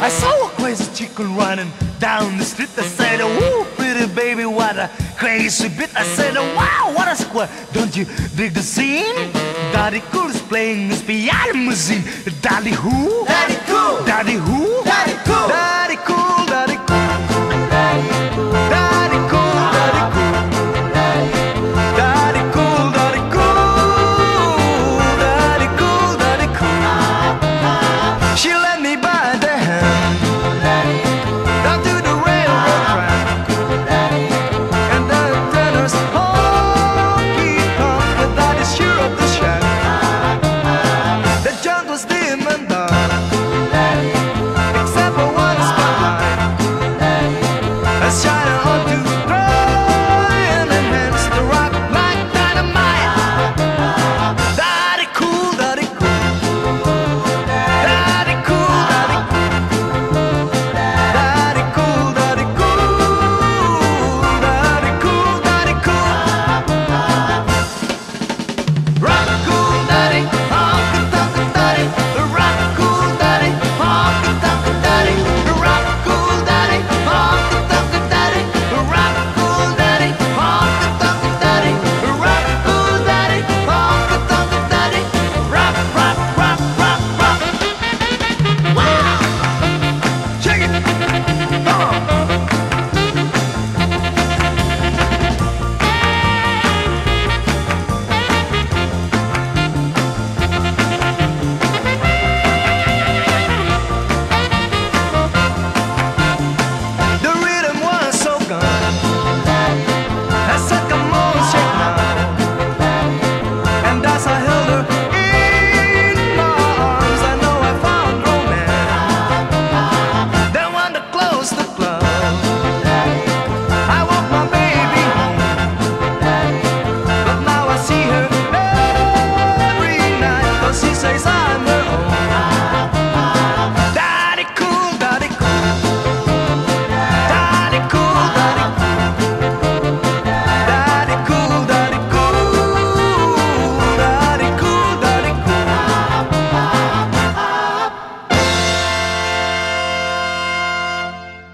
I saw a crazy chicken running down the street. I said, Ooh, pretty baby, what a crazy bit. I said, Wow, what a square. Don't you dig the scene? Daddy Cool is playing his piano machine. Daddy who? Daddy cool. Daddy who?